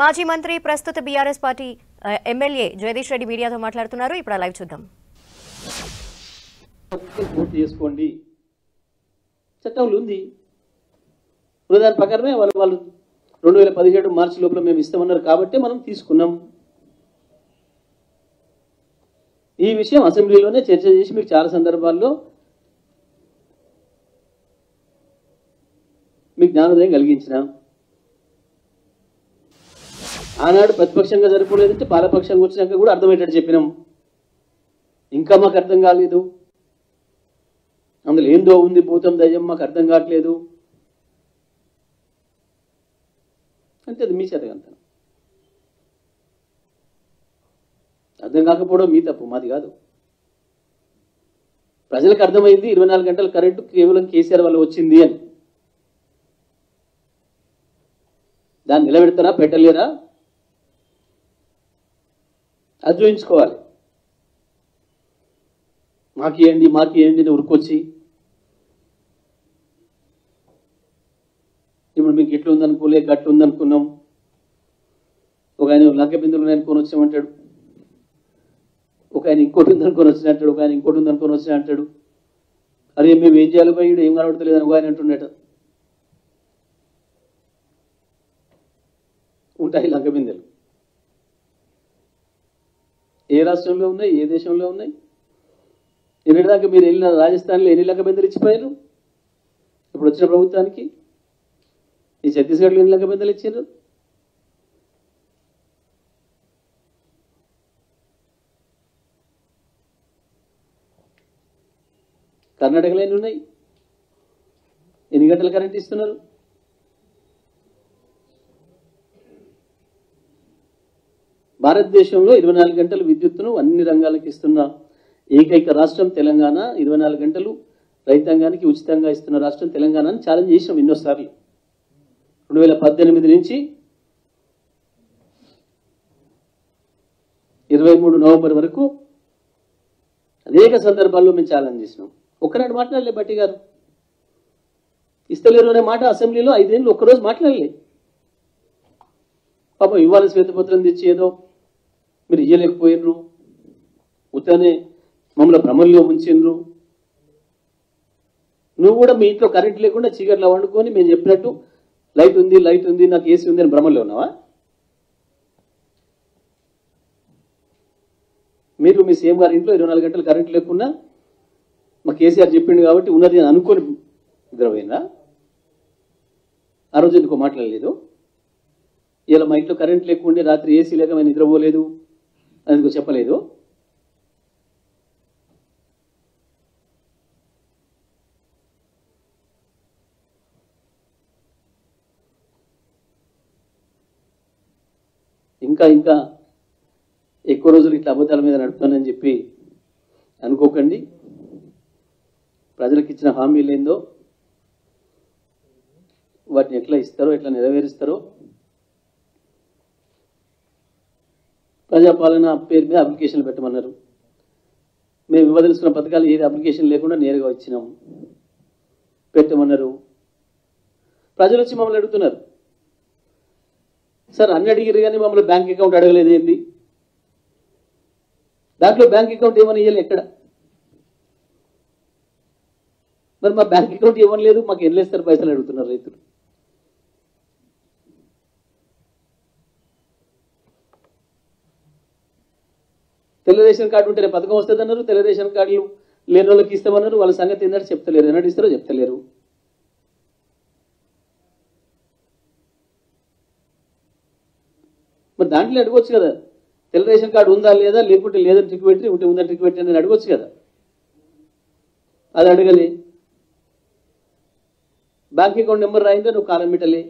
మాజీ మంత్రి ప్రస్తుత BRS party MLA Jagadish Reddy మీడియాతో మాట్లాడుతున్నారు. ఇప్పుడు లైవ్ చూద్దాం. పూర్తి చేసుకోండి చట్టంలో ఉంది. దాని ప్రకారమే వాళ్ళు వాళ్ళు రెండు వేల పదిహేడు మార్చి లోపల మేము ఇస్తామన్నారు కాబట్టి మనం తీసుకున్నాం. ఈ విషయం అసెంబ్లీలోనే చర్చ చేసి మీకు చాలా సందర్భాల్లో మీకు జ్ఞానోదయం కలిగించినాం ఆనాడు ప్రతిపక్షంగా జరపలేదంటే పాలపక్షంగా వచ్చినాక కూడా అర్థమయ్యేటట్టు చెప్పినాం. ఇంకా మాకు అర్థం కాలేదు. అందులో ఏందో ఉంది భూతం దయ్యం మాకు అర్థం కావట్లేదు. అంటే అది మీ చేతకంత అర్థం కాకపోవడం మీ తప్పు మాది కాదు. ప్రజలకు అర్థమైంది ఇరవై నాలుగు గంటల కరెంటు కేవలం కేసీఆర్ వల్ల వచ్చింది అని. దాన్ని నిలబెడతారా పెట్టలేరా? అది చూపించుకోవాలి మాకు ఏంటి మాకు ఏంటి అని ఉరుకొచ్చి. ఇప్పుడు మీకు ఇట్లా ఉందనుకోలే గట్ల ఉందనుకున్నాం. ఒక ఆయన లంక బిందులు అనుకొని వచ్చామంటాడు ఒక ఆయన ఇంకోటి ఉందనుకొని వచ్చిన అంటాడు ఒక ఆయన ఇంకోటి ఉందనుకొని వచ్చిన అంటాడు అరే మేము ఏం చేయాలి పోయి ఏం కనబడతలేదని ఒక ఆయన అంటున్నట ఉంటాయి లంక బిందెలు. ఏ రాష్ట్రంలో ఉన్నాయి? ఏ దేశంలో ఉన్నాయి? ఎన్నిదాకా మీరు వెళ్ళిన రాజస్థాన్లో ఎన్ని లెక్క బెందలు ఇచ్చిపోయారు? ఇప్పుడు వచ్చిన ప్రభుత్వానికి? ఈ ఛత్తీస్గఢ్లో ఎన్ని లెక్క బెందలు ఇచ్చారు కర్ణాటకలో ఎన్ని ఉన్నాయి? ఎన్ని గంటలు కరెంట్ ఇస్తున్నారు? భారతదేశంలో ఇరవై నాలుగు గంటలు విద్యుత్తును అన్ని రంగాలకు ఇస్తున్న ఏకైక రాష్ట్రం తెలంగాణ. ఇరవై నాలుగు గంటలు రైతాంగానికి ఉచితంగా ఇస్తున్న రాష్ట్రం తెలంగాణ అని ఛాలెంజ్ చేసినాం ఎన్నోసార్లు. రెండు వేల పద్దెనిమిది నుంచి ఇరవై మూడు నవంబర్ వరకు అనేక సందర్భాల్లో మేము ఛాలెంజ్ చేసినాం. ఒక్కనాడు మాట్లాడలే బట్టి గారు. ఇస్తలేరు అనే మాట అసెంబ్లీలో ఐదేళ్ళు ఒక్కరోజు మాట్లాడలే. పాపం ఇవాళ శ్వేతపత్రం తెచ్చి ఏదో మీరు ఇయ్యలేకపోయినరు. ఉత్తనే మమ్మల్ని భ్రమల్లో ఉంచిండ్రు నువ్వు కూడా మీ ఇంట్లో కరెంట్ లేకుండా చీకట్లో వండుకొని మేము చెప్పినట్టు లైట్ ఉంది లైట్ ఉంది నాకు ఏసీ ఉంది అని భ్రమల్లో ఉన్నావా? మీరు మీ సీఎం గారి ఇంట్లో ఇరవై నాలుగు గంటలు కరెంట్ లేకుండా మా కేసీఆర్ చెప్పిండు కాబట్టి ఉన్నది అని అనుకొని నిద్రపోయినా ఆ రోజు ఎందుకో మాట్లాడలేదు? ఇలా మా ఇంట్లో కరెంట్ లేకుండా రాత్రి ఏసీ లేక మేము నిద్రపోలేదు. అందుకు చెప్పలేదు. ఇంకా ఇంకా ఎక్కువ రోజులు ఇట్లా అబద్ధాల మీద నడుపుతానని చెప్పి అనుకోకండి. ప్రజలకు ఇచ్చిన హామీలు ఏందో వాటిని ఎట్లా ఇస్తారో ఎట్లా నెరవేరుస్తారో ప్రజాపాలన పేరు మీద అప్లికేషన్లు పెట్టమన్నారు. మేము ఇవ్వదలుచుకున్న పథకాలు ఏది అప్లికేషన్ లేకుండా నేరుగా వచ్చినాము పెట్టమన్నారు. ప్రజలు వచ్చి మమ్మల్ని అడుగుతున్నారు. సార్ అన్ని అడిగిరు కానీ మమ్మల్ని బ్యాంక్ అకౌంట్ అడగలేదు ఏంది? దాంట్లో బ్యాంక్ అకౌంట్ ఏమని ఇవ్వాలి ఎక్కడ? మరి మా బ్యాంక్ అకౌంట్ ఇవ్వని లేదు మాకు ఎన్ని వేస్తారు పైసలు అడుగుతున్నారు రైతులు. తెల్ల రేషన్ కార్డు ఉంటేనే పథకం వస్తుంది అన్నారు తెల్ల రేషన్ కార్డులు లేని వాళ్ళకి ఇస్తామన్నారు వాళ్ళ సంగతి ఏంటంటే చెప్తలేరు ఎన్నడు ఇస్తారో చెప్తలేరు. మరి దాంట్లో అడగవచ్చు కదా తెల్ల రేషన్ కార్డు ఉందా లేదా లేకుంటే లేదని ట్రిక్ పెట్టి ఉంటే ఉందని ట్రిక్ పెట్టి అని అడగవచ్చు కదా. అది అడగలే. బ్యాంక్ అకౌంట్ నెంబర్ రాయిందా నువ్వు కాలం పెట్టలే.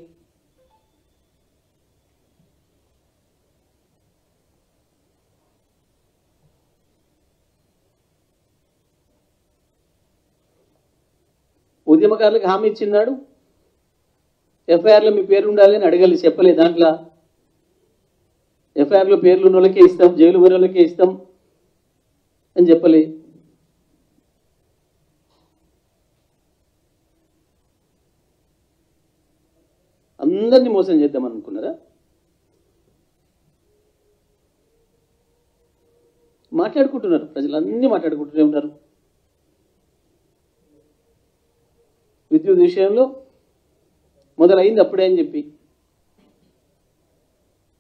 ఉద్యమకారులకు హామీ ఇచ్చిన్నాడు? ఎఫ్ఐఆర్లో మీ పేరు ఉండాలి అని అడగాలి చెప్పలే దాంట్లో. ఎఫ్ఐఆర్లో పేర్లు ఉన్న వాళ్ళకే ఇస్తాం జైలు పోయిన వాళ్ళకే ఇస్తాం అని చెప్పలే. అందరినీ మోసం చేద్దాం అనుకున్నారా? మాట్లాడుకుంటున్నారు ప్రజలు అన్నీ మాట్లాడుకుంటూనే ఉన్నారు. విద్యుత్ విషయంలో మొదలైంది అప్పుడే అని చెప్పి.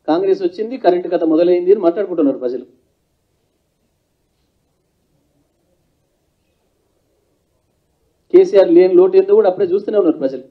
కాంగ్రెస్ వచ్చింది కరెంటు కథ మొదలైంది అని మాట్లాడుకుంటున్నారు ప్రజలు. కేసీఆర్ లేని లోటు ఏందో కూడా అప్పుడే చూస్తూనే ఉన్నారు ప్రజలు.